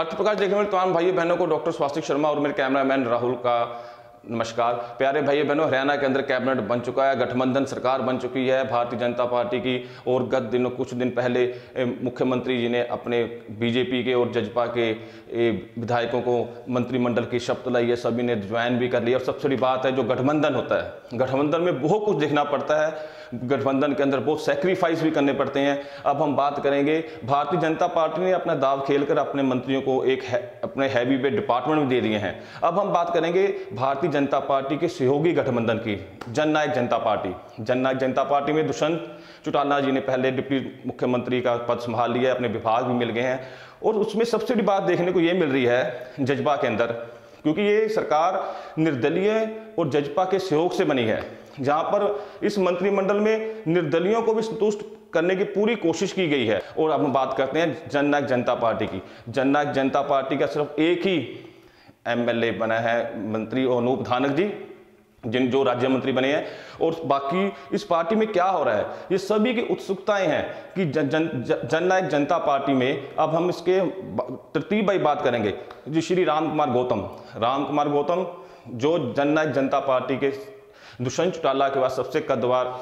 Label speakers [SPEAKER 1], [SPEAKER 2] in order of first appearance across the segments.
[SPEAKER 1] अर्थ प्रकाश देखने में तमाम भाई बहनों को डॉक्टर स्वास्तिक शर्मा और मेरे कैमरामैन राहुल का नमस्कार। प्यारे भाई बहनों, हरियाणा के अंदर कैबिनेट बन चुका है, गठबंधन सरकार बन चुकी है, भारतीय जनता पार्टी की और गत दिनों, कुछ दिन पहले मुख्यमंत्री जी ने अपने बीजेपी के और जजपा के विधायकों को मंत्रिमंडल की शपथ लाई है, सभी ने ज्वाइन भी कर लिया और सबसे बड़ी बात है, जो गठबंधन होता है, गठबंधन में बहुत कुछ देखना पड़ता है, गठबंधन के अंदर बहुत सेक्रीफाइस भी करने पड़ते हैं। अब हम बात करेंगे, भारतीय जनता पार्टी ने अपना दाव खेलकर अपने मंत्रियों को एक अपने हैवी वेट डिपार्टमेंट भी दे दिए हैं। अब हम बात करेंगे भारतीय जनता पार्टी के सहयोगी गठबंधन की, जननायक जनता पार्टी। जननायक जनता पार्टी में दुष्यंत चौटाला जी ने पहले डिप्टी मुख्यमंत्री का पद संभाल लिया, अपने विभाग भी मिल गए हैं। और उसमें सबसे बड़ी बात देखने को ये मिल रही है जज्बा के अंदर, क्योंकि ये सरकार निर्दलीय और जजपा के सहयोग से बनी है। जहाँ पर इस मंत्रिमंडल में निर्दलियों को भी संतुष्ट करने की पूरी कोशिश की गई है। और अब हम बात करते हैं जननायक जनता पार्टी की। जननायक जनता पार्टी का सिर्फ़ एक ही एमएलए बना है मंत्री अनूप धानक जी, जिन जो राज्य मंत्री बने हैं। और बाकी इस पार्टी में क्या हो रहा है? ये सभी की उत्सुकताएँ हैं कि जन जन जननायक जनता पार्टी में अब हम इसके तरतीब भाई बात करेंगे। जी, श्री राम कुमार गौतम। राम कुमार गौतम, जो जननायक जनता पार्टी के दुष्यंत चौटाला के बाद सबसे कदवार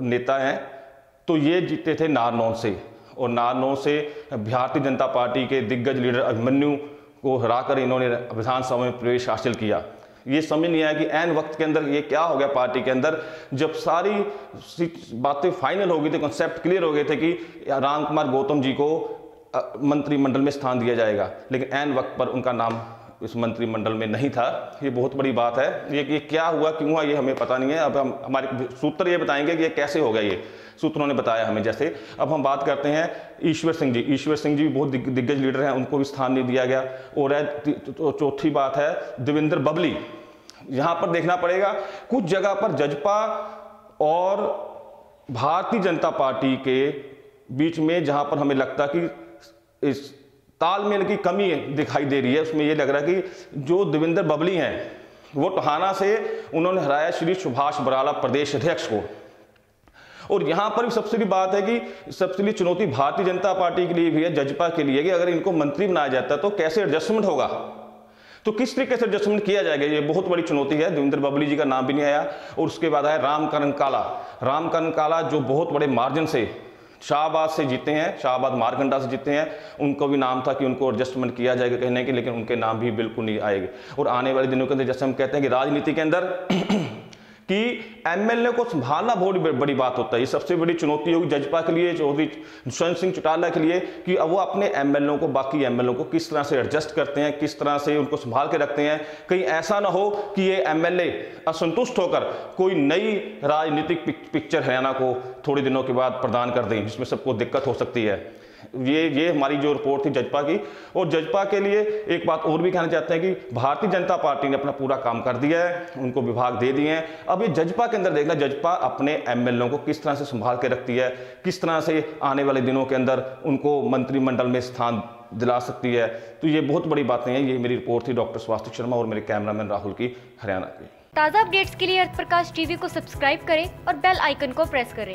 [SPEAKER 1] नेता हैं तो ये जीते थे नारनौल से। और नारनौल से भारतीय जनता पार्टी के दिग्गज लीडर अभिमन्यु को हराकर इन्होंने विधानसभा में प्रवेश हासिल किया। ये समझ नहीं आया कि एन वक्त के अंदर ये क्या हो गया पार्टी के अंदर। जब सारी बातें फाइनल हो गई थी कॉन्सेप्ट क्लियर हो गए थे कि राम कुमार गौतम जी को मंत्रिमंडल में स्थान दिया जाएगा। लेकिन एन वक्त पर उनका नाम इस मंत्रिमंडल में नहीं था। ये बहुत बड़ी बात है। ये ये क्या हुआ, क्यों हुआ, ये हमें पता नहीं है। अब हम, हमारे सूत्र ये बताएँगे कि ये कैसे हो गया ये। सूत्रों ने बताया हमें जैसे। अब हम बात करते हैं ईश्वर सिंह जी। ईश्वर सिंह जी भी बहुत दिग्गज लीडर हैं। उनको भी स्थान नहीं दिया गया। और है चौथी बात है, देवेंद्र बबली। यहाँ पर देखना पड़ेगा, कुछ जगह पर जजपा और भारतीय जनता पार्टी के बीच में जहाँ पर हमें लगता कि इस तालमेल की कमी दिखाई दे रही है। उसमें यह लग रहा है कि जो देवेंद्र बबली हैं, वो टहाना से उन्होंने हराया श्री सुभाष बराला प्रदेश अध्यक्ष को। और यहाँ पर भी सबसे बड़ी बात है कि सबसे बड़ी चुनौती भारतीय जनता पार्टी के लिए भी है, जजपा के लिए कि अगर इनको मंत्री बनाया जाता तो कैसे एडजस्टमेंट होगा? तो किस तरीके से एडजस्टमेंट किया जाएगा? ये बहुत बड़ी चुनौती है। देवेंद्र बबली जी का नाम भी नहीं आया। और उसके बाद आया रामकरण काला। रामकरण काला जो बहुत बड़े मार्जिन से शाहबाद से जीते हैं, शाहबाद मारकंडा से जीते हैं। उनको भी नाम था कि उनको एडजस्टमेंट किया जाएगा कहने के, लेकिन उनके नाम भी बिल्कुल नहीं आएँगे। और आने वाले दिनों के अंदर, जैसे हम कहते हैं कि राजनीति के अंदर कि एमएलए को संभालना बहुत बड़ी बात होता है। ये सबसे बड़ी चुनौती होगी जजपा के लिए, चौधरी दुष्यंत सिंह चौटाला के लिए कि वो अपने एमएलए को, बाकी एमएलए को किस तरह से एडजस्ट करते हैं, किस तरह से उनको संभाल के रखते हैं। कहीं ऐसा ना हो कि ये एमएलए असंतुष्ट होकर कोई नई राजनीतिक पिक्चर हरियाणा को थोड़े दिनों के बाद प्रदान कर दें, जिसमें सबको दिक्कत हो सकती है। ये ये हमारी जो रिपोर्ट थी जजपा की। और जजपा के लिए एक बात और भी कहना चाहते हैं कि भारतीय जनता पार्टी ने अपना पूरा काम कर दिया है, उनको विभाग दे दिए हैं। अब ये जजपा के अंदर देखना, जजपा अपने एमएलए को किस तरह से संभाल के रखती है, किस तरह से आने वाले दिनों के अंदर उनको मंत्रिमंडल में स्थान दिला सकती है। तो ये बहुत बड़ी बातें हैं, ये मेरी रिपोर्ट थी डॉक्टर स्वास्थ्य शर्मा और मेरे कैमरामैन राहुल की हरियाणा की।
[SPEAKER 2] ताज़ा अपडेट्स के लिए अर्थ प्रकाश टीवी को सब्सक्राइब करें और बेल आइकन को प्रेस करें।